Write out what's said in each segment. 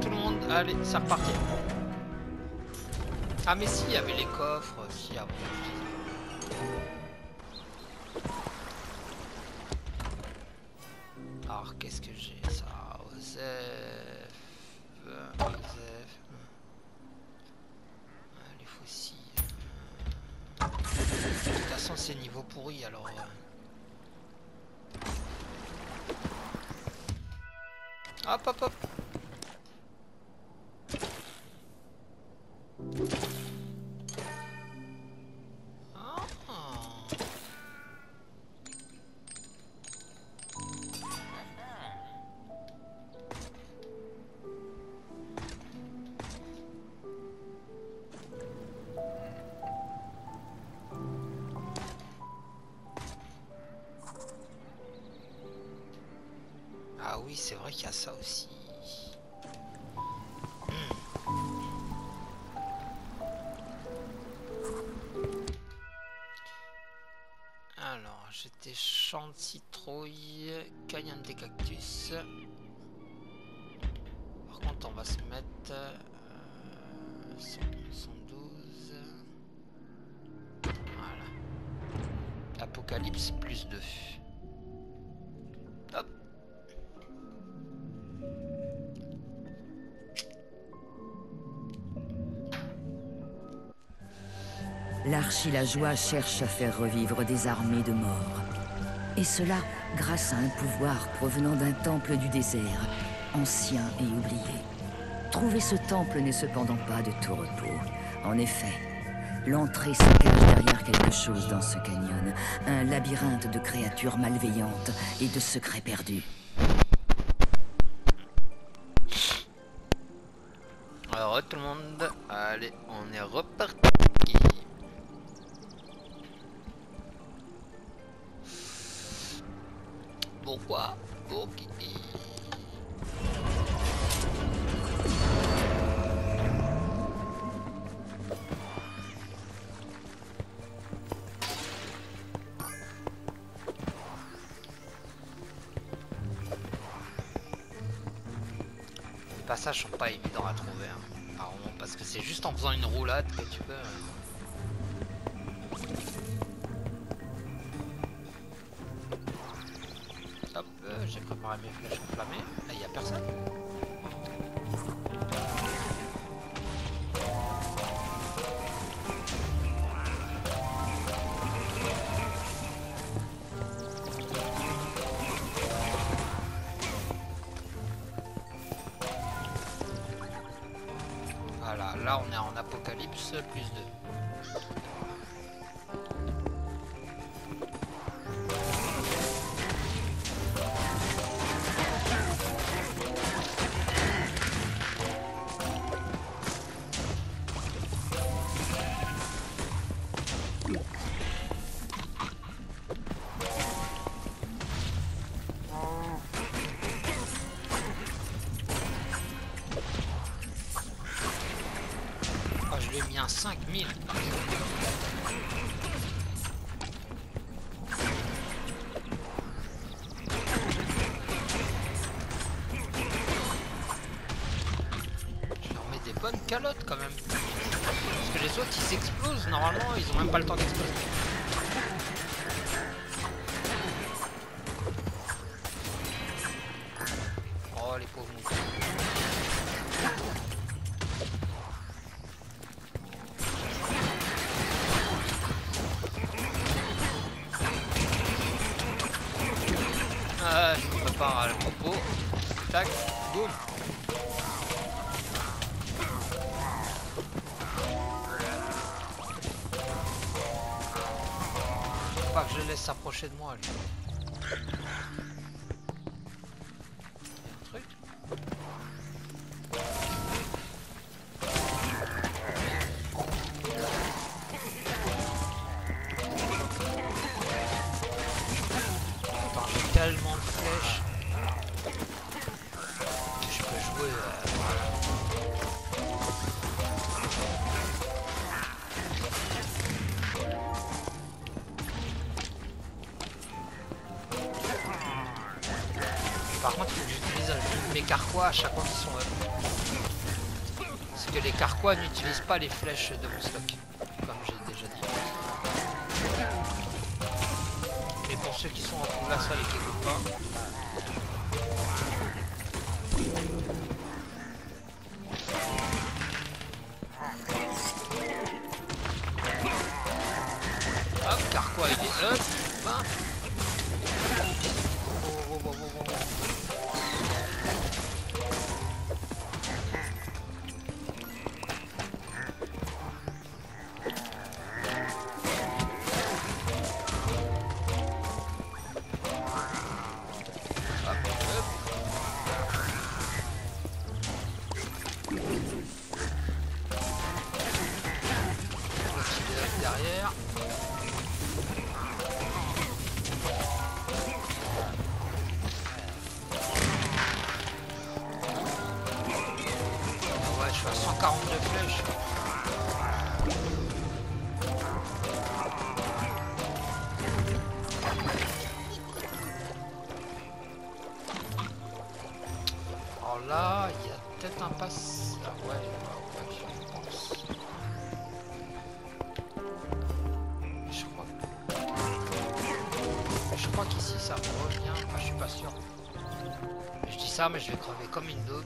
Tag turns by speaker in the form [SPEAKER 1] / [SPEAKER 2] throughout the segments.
[SPEAKER 1] Tout le monde, allez, c'est reparti. Ah mais si, il y avait les coffres, si, ah, Alors qu'est-ce que j'ai? Ça Osef... Osef... Les fossiles... De toute façon c'est niveau pourri alors... Hop hop hop c'est vrai qu'il y a ça aussi.
[SPEAKER 2] Joie cherche à faire revivre des armées de morts. Et cela grâce à un pouvoir provenant d'un temple du désert, ancien et oublié. Trouver ce temple n'est cependant pas de tout repos. En effet, l'entrée se cache derrière quelque chose dans ce canyon. Un labyrinthe de créatures malveillantes et de secrets perdus.
[SPEAKER 1] Alors tout le monde, allez, on est. passages sont pas évidents à trouver, hein, parce que c'est juste en faisant une roulade que tu peux... là on est en apocalypse plus 2. Quand même. Parce que les autres ils explosent, normalement ils ont même pas le temps d'exploser. À chaque fois qu'ils sont up. Parce que les carquois n'utilisent pas les flèches de mon stock, comme j'ai déjà dit. Mais pour ceux qui sont en couvert ça les pas. Hop, carquois il est up. 42 flèches. Alors là, il y a peut-être un pass. Ah ouais, ouais, je pense. Je crois, je crois qu'ici ça revient. Enfin, je suis pas sûr. Je dis ça, mais je vais crever comme une daube.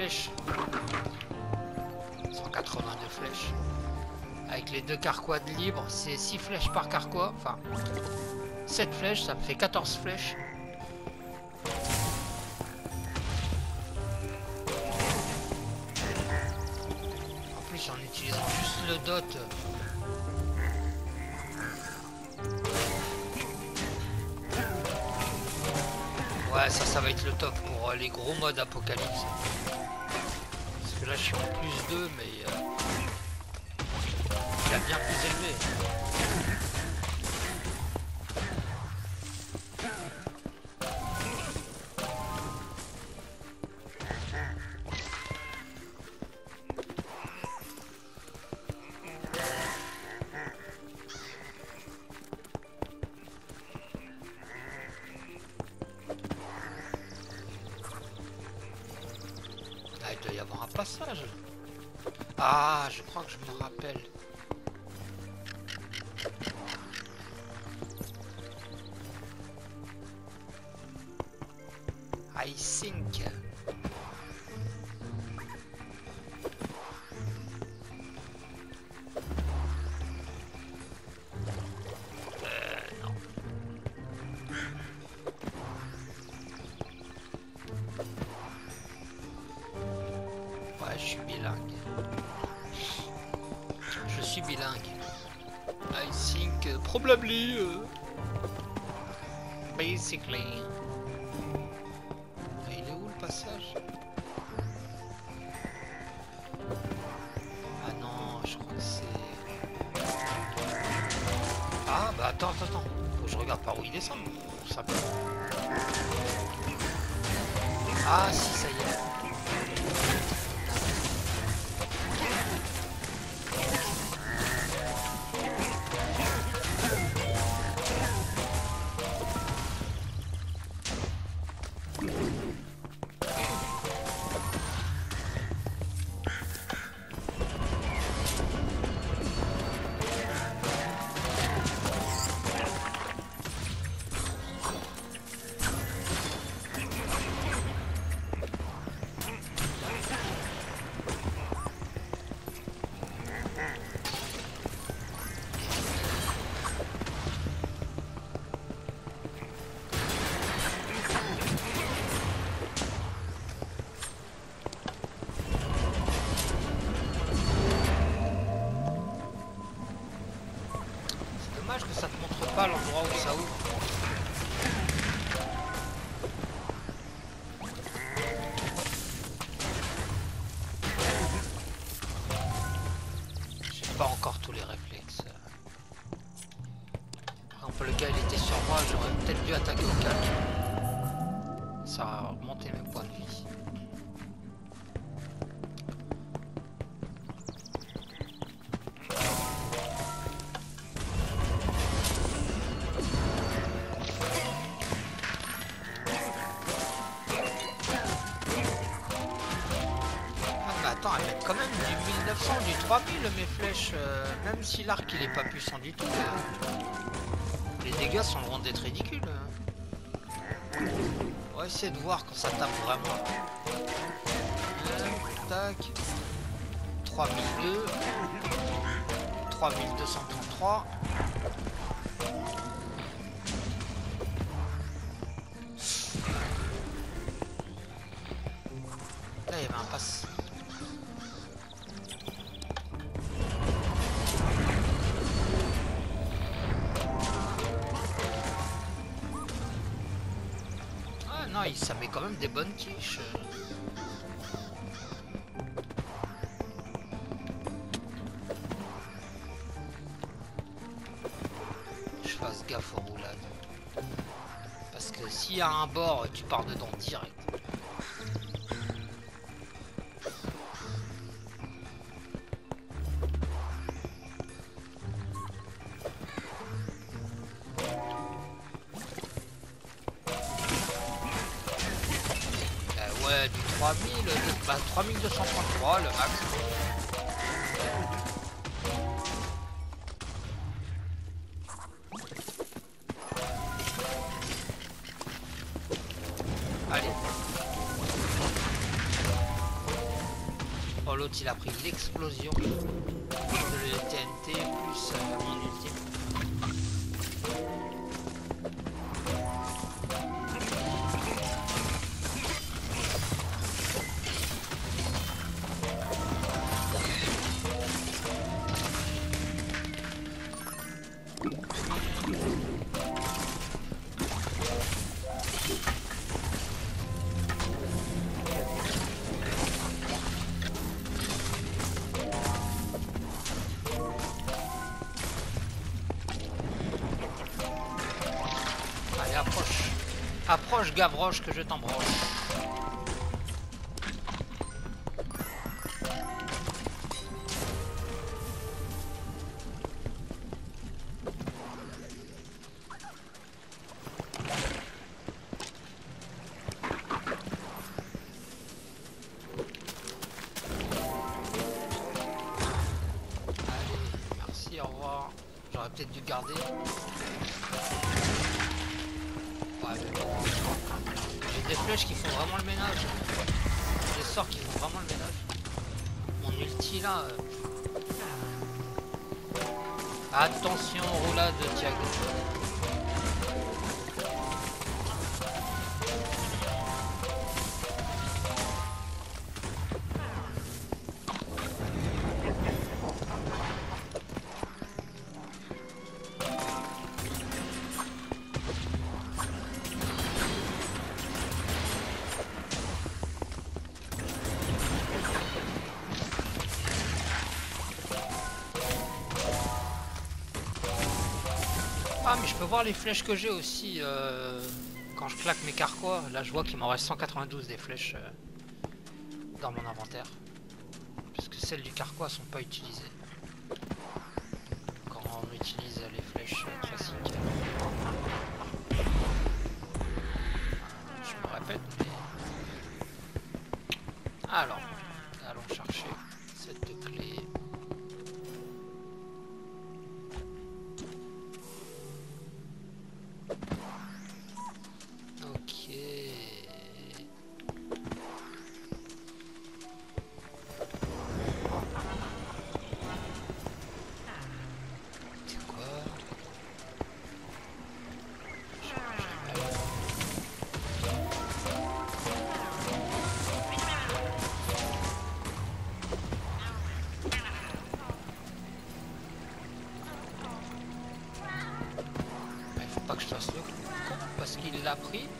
[SPEAKER 1] Flèches. 182 flèches. Avec les deux carquois de libre, c'est 6 flèches par carquois. Enfin, 7 flèches, ça me fait 14 flèches. En plus, en utilisant juste le dot. Ouais, ça, ça va être le top pour euh, les gros modes apocalypse. Là, je suis en plus 2, mais... Euh, il a bien plus élevé. Avoir un passage. Ah, je crois que je me rappelle. Il est où le passage? Ah non, je crois que c'est. Ah bah attends, attends, attends. Faut que je regarde par où il descend. Ça peut. Ah si, ça y est. ça a augmenté mes points de vie. Ah, attends, elle met quand même du 1900, du 3000 mes flèches, euh, même si l'arc il est pas puissant du tout. Les dégâts sont loin d'être ridicules. Hein essayer de voir quand ça tape vraiment. tac. 3002. 3233. Là, il y avait un passe. Ça met quand même des bonnes quiches. Je fasse gaffe aux roulades. Parce que s'il y a un bord, tu pars dedans direct. Ouais, du 3000, euh, bah 3233 le max. Allez. Oh l'autre il a pris l'explosion Gavroche que je t'embranche. Merci, au revoir. J'aurais peut-être dû garder. Des flèches qui font vraiment le ménage. Des sorts qui font vraiment le ménage. Mon ulti là. euh. Attention, roulade Thiago. Les flèches que j'ai aussi euh, quand je claque mes carquois. Là je vois qu'il m'en reste 192 des flèches euh, dans mon inventaire. Puisque celles du carquois sont pas utilisées. Quand on utilise les flèches euh, classiques. Je me répète mais... Alors, qu'il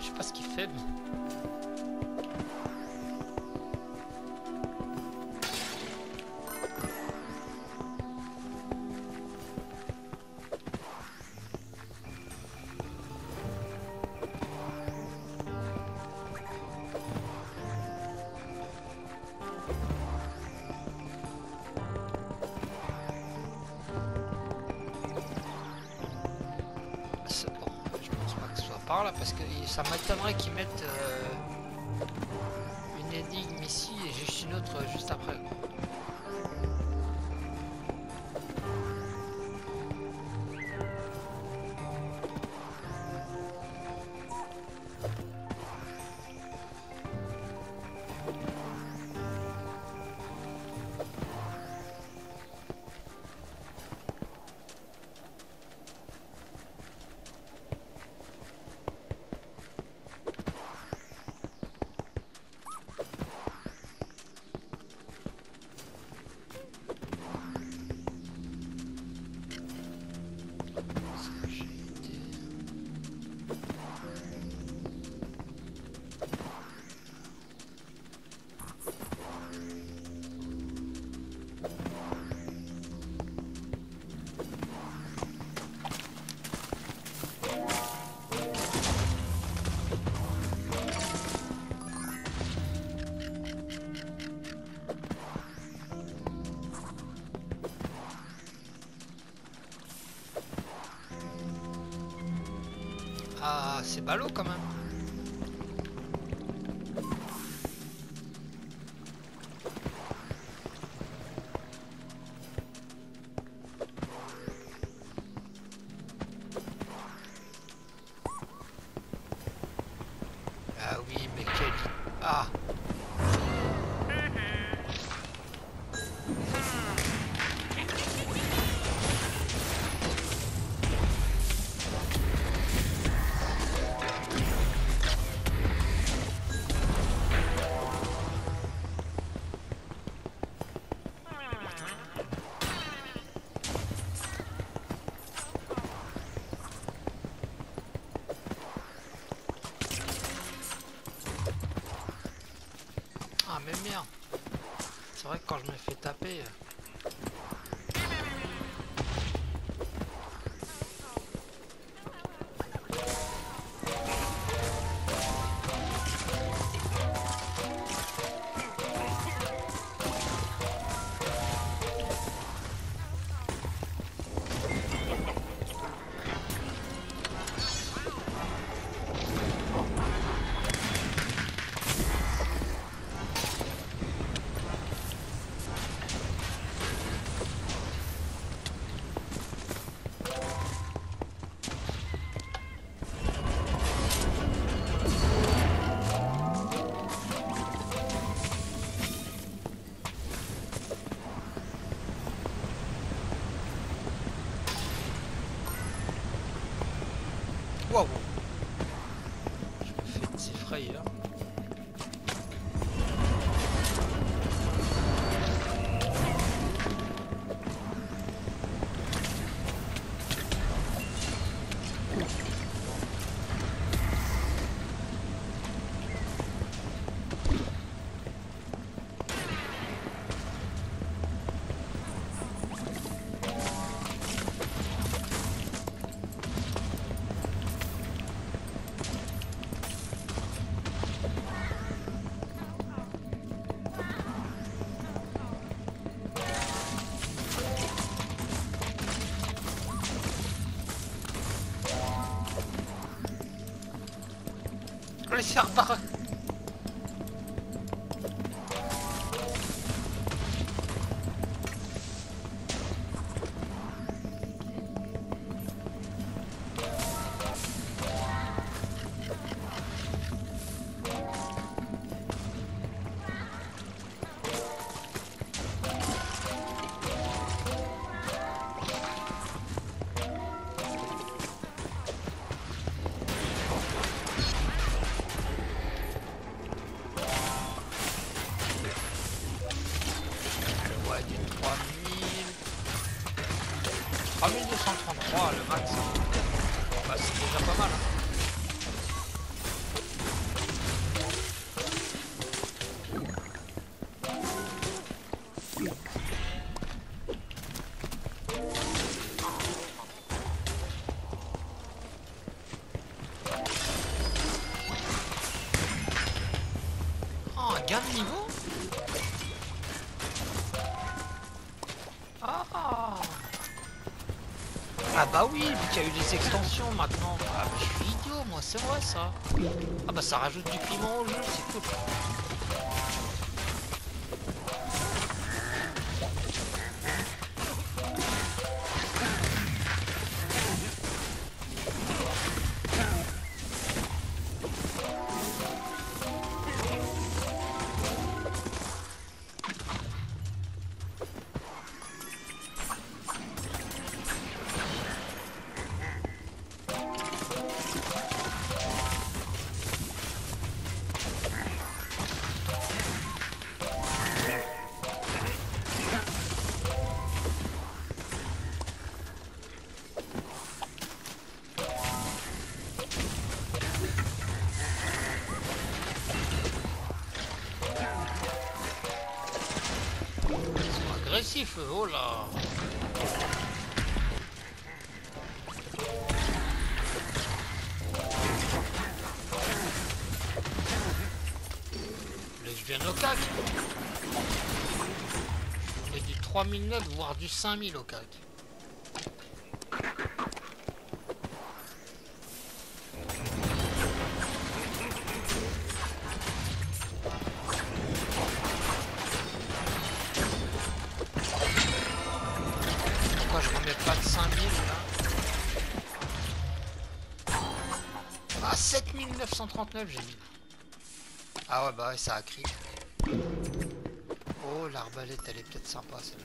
[SPEAKER 1] pète, euh, là parce que ça m'étonnerait qu'ils mettent euh, une énigme ici et juste une autre juste après. Ah, c'est ballot quand même. Vrai que quand je me fais taper... Je me fais de ces frayeurs. Allez, c'est 3233 le max. Bah, c'est déjà pas mal. Hein. Y a eu des extensions maintenant. Ah je suis idiot moi, c'est vrai ça. Ah bah ça rajoute du piment au jeu, c'est cool. Eux, oh là je viens au cac est du 3009 voire du 5000 au cac. 7939 j'ai mis. Ah ouais bah ouais ça a crié. Oh l'arbalète elle est peut-être sympa celle-là.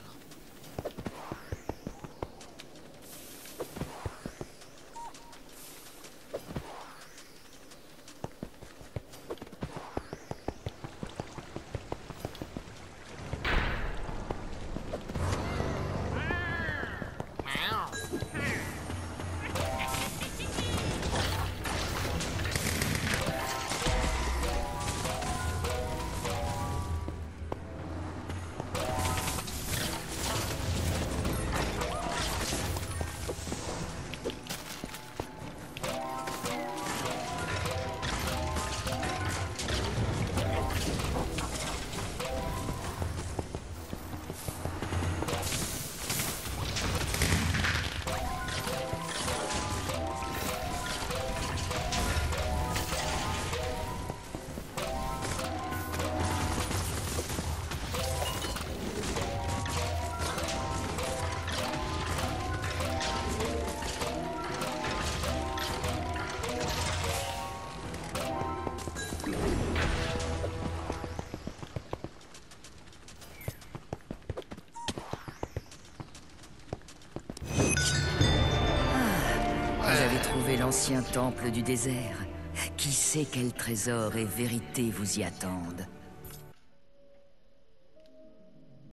[SPEAKER 2] L'ancien temple du désert. Qui sait quel trésor et vérité vous y attendent?